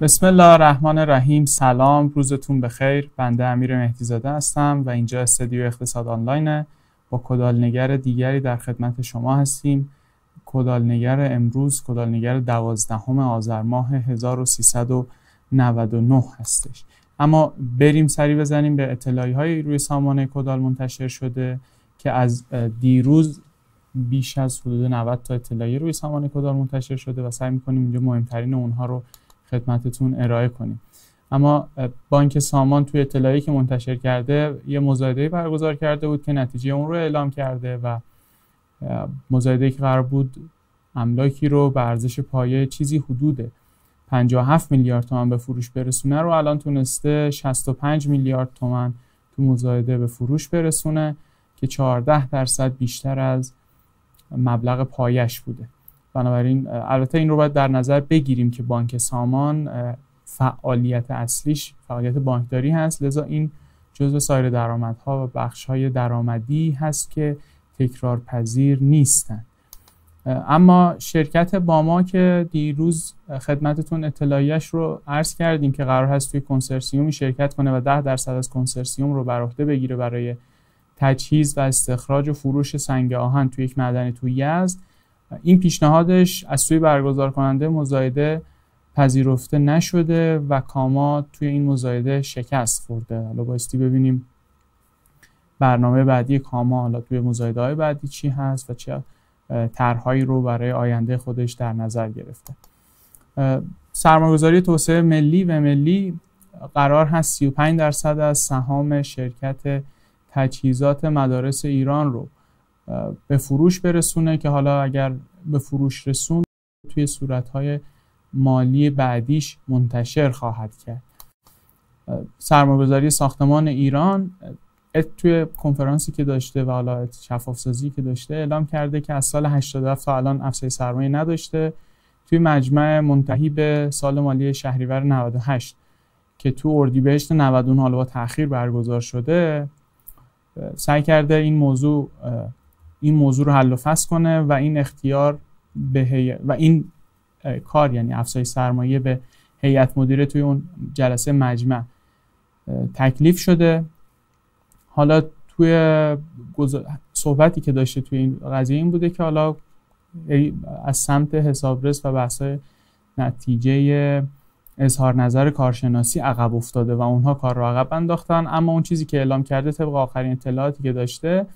بسم الله الرحمن الرحیم. سلام روزتون بخیر. بنده امیر مهدیزاده هستم و اینجا استودیو اقتصاد آنلاینه با کدالنگر دیگری در خدمت شما هستیم. کدالنگر امروز کدالنگر دوازدهم آذر ماه 1399 هستش. اما بریم سری بزنیم به اطلاعی های روی سامانه کدال منتشر شده که از دیروز بیش از حدود 90 تا اطلاعیه روی سامانه کدال منتشر شده و سعی می‌کنیم اینجا مهمترین اونها رو خدمتتون ارائه کنیم. اما بانک سامان توی اطلاعی که منتشر کرده یه مزایده برگزار کرده بود که نتیجه اون رو اعلام کرده و مزایده که قرار بود املاکی رو به ارزش پایه چیزی حدود 57 میلیارد تومن به فروش برسونه رو الان تونسته 65 میلیارد تومن تو مزایده به فروش برسونه که 14 درصد بیشتر از مبلغ پایش بوده. بنابراین البته این رو باید در نظر بگیریم که بانک سامان فعالیت اصلیش فعالیت بانکداری هست. لذا این جزء سایر درآمدها و بخشهای درآمدی هست که تکرار پذیر نیستند اما شرکت باما که دیروز خدمتتون اطلاعیش رو عرض کردیم که قرار هست توی کنسرسیومی شرکت کنه و 10 درصد از کنسرسیوم رو بر بگیره برای تجهیز و استخراج و فروش سنگ آهن توی یک معدنی توی یزد. این پیشنهادش از سوی برگزار کننده مزایده پذیرفته نشده و کاما توی این مزایده شکست خورده. حالا بایستی ببینیم برنامه بعدی کاما حالا توی مزایده های بعدی چی هست و چه طرحهایی رو برای آینده خودش در نظر گرفته. سرمایه‌گذاری توسعه ملی و ملی قرار هست 35 درصد از سهام شرکت تجهیزات مدارس ایران رو به فروش برسونه که حالا اگر به فروش رسون توی صورتهای مالی بعدیش منتشر خواهد کرد. سرمایه‌گذاری ساختمان ایران توی کنفرانسی که داشته و حالا شفاف سازی که داشته اعلام کرده که از سال 87 تا الان افزایش سرمایه نداشته. توی مجمع منتهی به سال مالی شهریور 98 که تو اردیبهشت 99 حالا با تاخیر برگزار شده سعی کرده این موضوع این موضوع رو حل و فصل کنه و این اختیار به و این کار یعنی افزایش سرمایه به هیئت مدیره توی اون جلسه مجمع تکلیف شده. حالا توی صحبتی که داشته توی این قضیه این بوده که حالا از سمت حسابرس و بحث نتیجه اظهار نظر کارشناسی عقب افتاده و اونها کار رو عقب انداختن. اما اون چیزی که اعلام کرده طبق آخرین اطلاعاتی که داشته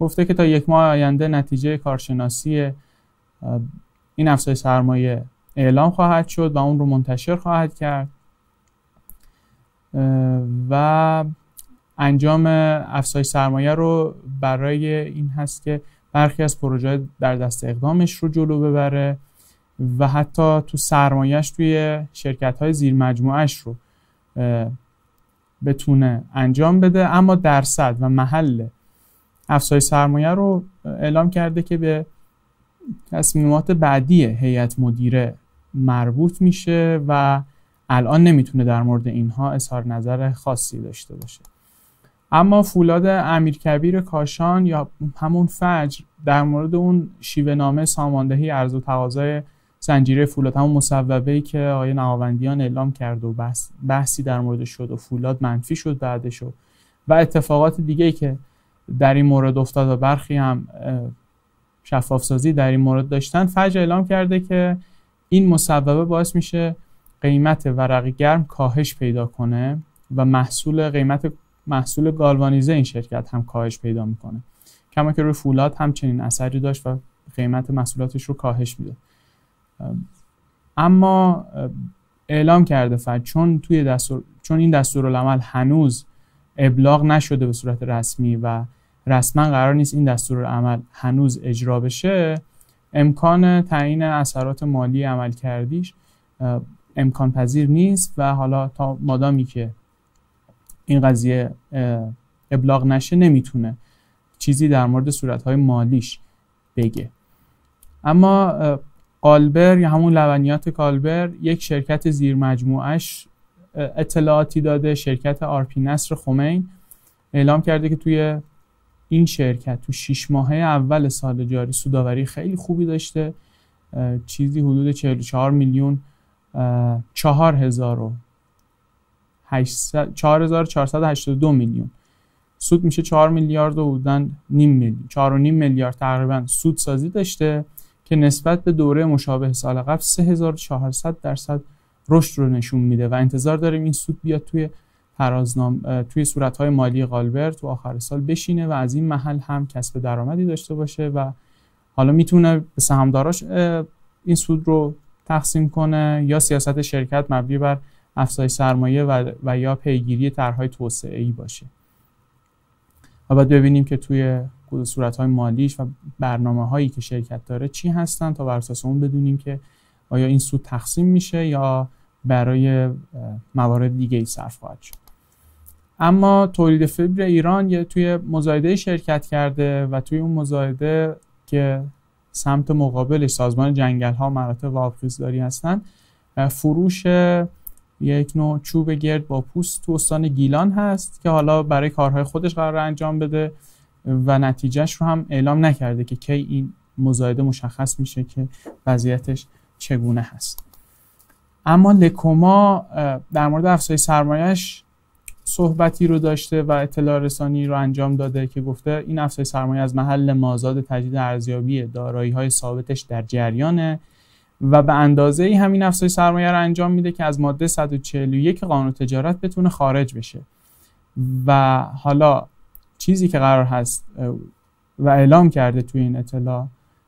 گفته که تا یک ماه آینده نتیجه کارشناسی این افزایش سرمایه اعلام خواهد شد و اون رو منتشر خواهد کرد. و انجام افزایش سرمایه رو برای این هست که برخی از پروژه در دست اقدامش رو جلو ببره و حتی تو سرمایهش توی شرکت های زیر مجموعش رو بتونه انجام بده. اما درصد و محل افزایش سرمایه رو اعلام کرده که به تصمیمات بعدی هیئت مدیره مربوط میشه و الان نمی‌تونه در مورد اینها اظهار نظر خاصی داشته باشه. اما فولاد امیرکبیر کاشان یا همون فجر در مورد اون شیوه نامه ساماندهی ارز و تقاضای زنجیره فولاد همون مصوبه ای که آقای نهاوندیان اعلام کرد و بحث بحثی در مورد شد و فولاد منفی شد بعدش و اتفاقات دیگه ای که در این مورد افتاد و برخی هم شفاف سازی در این مورد داشتن. فجر اعلام کرده که این مصوبه باعث میشه قیمت ورق گرم کاهش پیدا کنه و محصول قیمت محصول گالوانیزه این شرکت هم کاهش پیدا می‌کنه. کما که روی فولاد همچنین اثری داشت و قیمت محصولاتش رو کاهش میده. اما اعلام کرده فجر چون توی دستور چون این دستورالعمل هنوز ابلاغ نشده به صورت رسمی و رسما قرار نیست این دستور عمل هنوز اجرا بشه. امکان تعیین اثرات مالی عمل کردیش امکان پذیر نیست و حالا تا مادامی که این قضیه ابلاغ نشه نمی‌تونه چیزی در مورد صورتهای مالیش بگه. اما قالبر یا همون لبنیات کالبر یک شرکت زیر مجموعش اطلاعاتی داده شرکت آرپی نصر خمین اعلام کرده که توی این شرکت تو شیش ماهه اول سال جاری سوداوری خیلی خوبی داشته. چیزی حدود 44 میلیون 4482 میلیون. سود میشه 4 میلیارد و بودن نیم میلیون. 4 و نیم میلیارد تقریبا سود سازی داشته که نسبت به دوره مشابه سال قبل 3400 درصد رشد رو نشون میده و انتظار داریم این سود بیاد توی ترازنام توی صورتهای مالی غالبر تو آخر سال بشینه و از این محل هم کسب درآمدی داشته باشه و حالا می‌تونه به سهامداراش این سود رو تقسیم کنه یا سیاست شرکت مبنی بر افزایش سرمایه و, و یا پیگیری طرحهای توسعه ای باشه. و بعد ببینیم که توی صورت های مالیش و برنامه هایی که شرکت داره چی هستن تا بر اساس اون بدونیم که آیا این سود تقسیم میشه یا برای موارد دیگه ای صرف خواهد شد؟ اما تولید فیبر ایران یه توی مزایده شرکت کرده و توی اون مزایده که سمت مقابلش سازمان جنگل ها و آبخیزداری هستن فروش یک نوع چوب گرد با پوست تو استان گیلان هست که حالا برای کارهای خودش قرار انجام بده و نتیجهش رو هم اعلام نکرده که کی این مزایده مشخص میشه که وضعیتش چگونه هست. اما لکوما در مورد افزایش سرمایهش صحبتی رو داشته و اطلاع رسانی رو انجام داده که گفته این افزایش سرمایه از محل مازاد تجدید ارزیابی دارایی های ثابتش در جریانه و به اندازه ای همین افزایش سرمایه رو انجام میده که از ماده 141 قانون تجارت بتونه خارج بشه. و حالا چیزی که قرار هست و اعلام کرده توی این اطلاع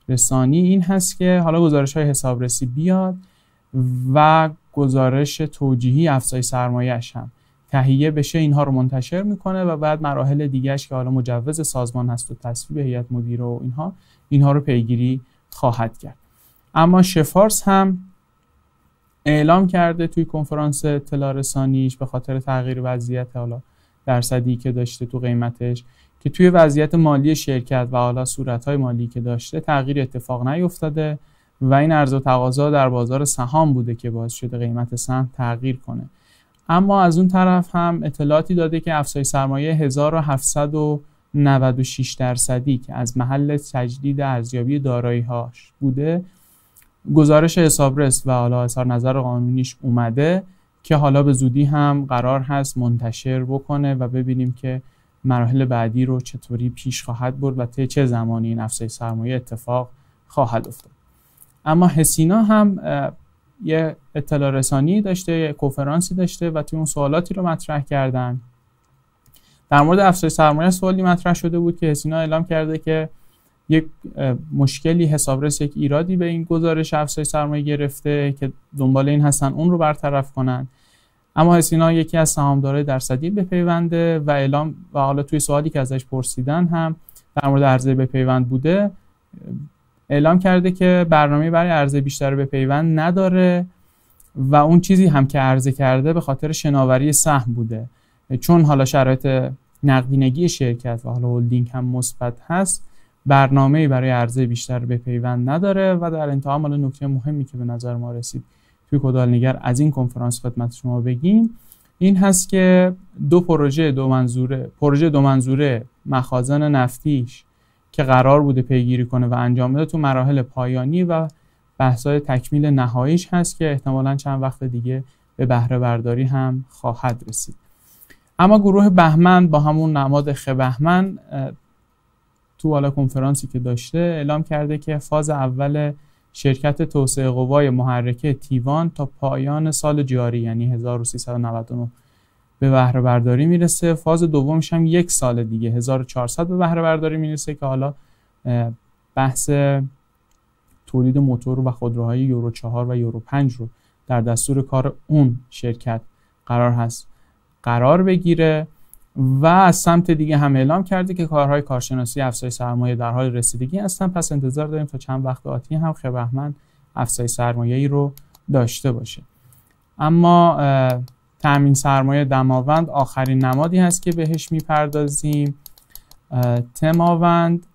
رسانی این هست که حالا گزارش های حسابرسی بیاد و گزارش توجیهی افزایش سرمایهش هم تهیه بشه. اینها رو منتشر می‌کنه و بعد مراحل دیگهش که حالا مجوز سازمان هست و تصویب هیئت مدیره و اینها اینها رو پیگیری خواهد کرد. اما شفارس هم اعلام کرده توی کنفرانس اطلاع رسانیش به خاطر تغییر وضعیت حالا درصدی که داشته تو قیمتش. که توی وضعیت مالی شرکت و حالا صورتهای مالی که داشته تغییر اتفاق نیفتاده و این عرض و تقاضا در بازار سهام بوده که باعث شده قیمت سهم تغییر کنه. اما از اون طرف هم اطلاعاتی داده که افزایش سرمایه 1796 درصدی که از محل تجدید ارزیابی دارایی هاش بوده گزارش حسابرس و حالا اظهار نظر قانونیش اومده که حالا به زودی هم قرار هست منتشر بکنه و ببینیم که مراحل بعدی رو چطوری پیش خواهد برد و طی چه زمانی این افزایش سرمایه اتفاق خواهد افتاد. اما هسینا هم یه اطلاع رسانی داشته یه کنفرانسی داشته و توی اون سوالاتی رو مطرح کردن. در مورد افزایش سرمایه سوالی مطرح شده بود که هسینا اعلام کرده که یک مشکلی حسابرس یک ایرادی به این گزارش افزایش سرمایه گرفته که دنبال این هستن اون رو برطرف کنن. اما هسینا یکی از سهامدارای درصدی بپیونده و اعلام و حالا توی سوالی که ازش پرسیدن هم در مورد عرضه به پیوند بوده اعلام کرده که برنامه برای عرضه بیشتر به پیوند نداره و اون چیزی هم که عرضه کرده به خاطر شناوری سهم بوده. چون حالا شرایط نقدینگی شرکت و حالا هلدینگ هم مثبت هست برنامه برای عرضه بیشتر به پیوند نداره و در انتها حالا نکته مهمی که به نظر ما رسید توی کدال نگر از این کنفرانس خدمت شما بگیم. این هست که دو پروژه دو منظوره پروژه دو منظوره مخازن نفتیش که قرار بوده پیگیری کنه و انجام بده تو مراحل پایانی و بحثای تکمیل نهاییش هست که احتمالا چند وقت دیگه به بهره برداری هم خواهد رسید. اما گروه بهمن با همون نماد خ بهمن تو حالا کنفرانسی که داشته اعلام کرده که فاز اول شرکت توسعه قوای محرکه تیوان تا پایان سال جاری یعنی 1399 به بهره برداری می‌رسه. فاز دومش هم یک سال دیگه 1400 به بهره برداری می‌رسه که حالا بحث تولید موتور و خودروهای یورو 4 و یورو 5 رو در دستور کار اون شرکت قرار هست قرار بگیره. و از سمت دیگه هم اعلام کرده که کارهای کارشناسی افزایش سرمایه در حال رسیدگی هستن. پس انتظار داریم تا چند وقت آتی هم خبهمن افزایش سرمایه ای رو داشته باشه. اما تامین سرمایه دماوند آخرین نمادی هست که بهش می‌پردازیم. تماوند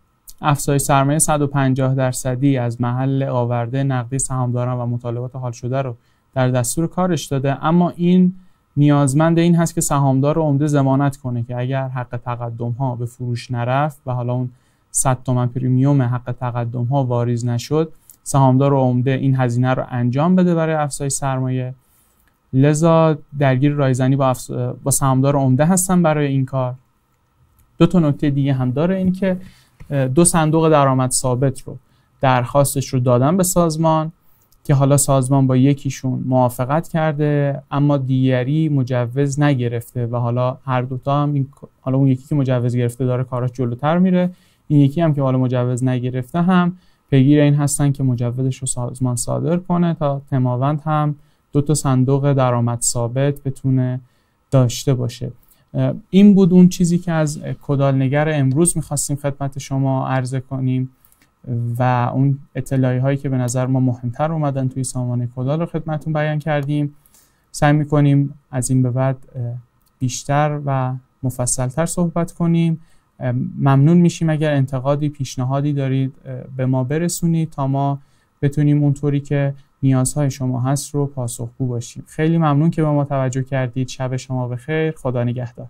افزایش سرمایه 150 درصدی از محل آورده نقدی سهامداران و مطالبات حال شده رو در دستور کارش داده. اما این نیازمند این هست که سهامدار عمده زمانت کنه که اگر حق تقدم ها به فروش نرفت و حالا اون 100 تومن پریمیوم حق تقدم ها واریز نشد سهامدار عمده این هزینه رو انجام بده برای افزایش سرمایه. لذا درگیر رایزنی با, با سهامدار عمده هستن برای این کار. دو تا نکته دیگه هم داره این که دو صندوق درآمد ثابت رو درخواستش رو دادن به سازمان که حالا سازمان با یکیشون موافقت کرده اما دیگری مجوز نگرفته و حالا هر دوتا هم این حالا اون یکی که مجوز گرفته داره کاراش جلوتر میره این یکی هم که حالا مجوز نگرفته هم پیگیر این هستن که مجوزش رو سازمان صادر کنه تا تماوند هم دو تا صندوق درآمد ثابت بتونه داشته باشه. این بود اون چیزی که از کدالنگر امروز می‌خواستیم خدمت شما عرضه کنیم. و اون اطلاعی هایی که به نظر ما مهمتر اومدن توی سامانه کدال رو خدمتون بیان کردیم. سعی می‌کنیم از این به بعد بیشتر و مفصلتر صحبت کنیم. ممنون میشیم اگر انتقادی پیشنهادی دارید به ما برسونید تا ما بتونیم اونطوری که نیازهای شما هست رو پاسخگو باشیم. خیلی ممنون که به ما توجه کردید. شب شما بخیر. خدا نگهدار.